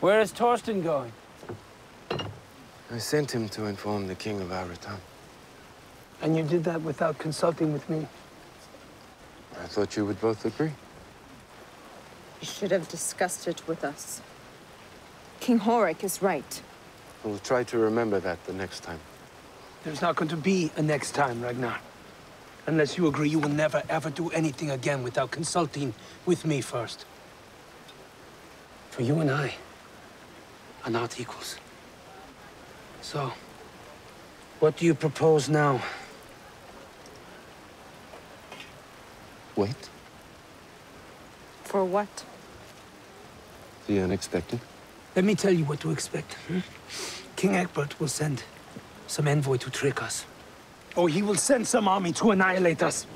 Where is Torstein going? I sent him to inform the king of our return. And you did that without consulting with me? I thought you would both agree. You should have discussed it with us. King Horik is right. We'll try to remember that the next time. There's not going to be a next time, Ragnar. Unless you agree you will never, ever do anything again without consulting with me first. For you and I are not equals. So, what do you propose now? Wait. For what? The unexpected. Let me tell you what to expect. hmm? King Egbert will send some envoy to trick us. Or he will send some army to annihilate us.